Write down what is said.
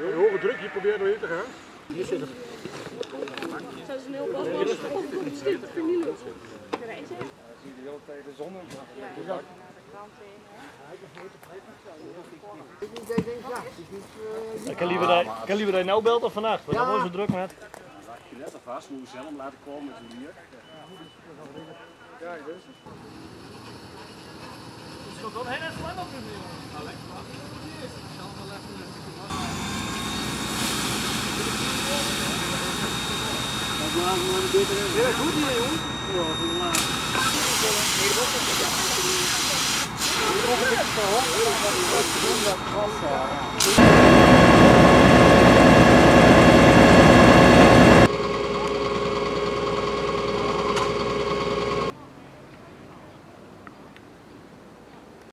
Een hoge druk, je probeert doorheen te gaan. Hier zit het. Dat is een heel bos. Op stuk per minuut. Reizen. Ik kan liever, dat- ik kan liever dat je nou belt of vannacht, want dan wordt ze druk met. Je net alvast, moet je zelf laten komen met to don't hate us one of you. Alex, what is it? Tell the left and Yeah, good day, you. Yeah, good day. Yeah, good day. Yeah, good day.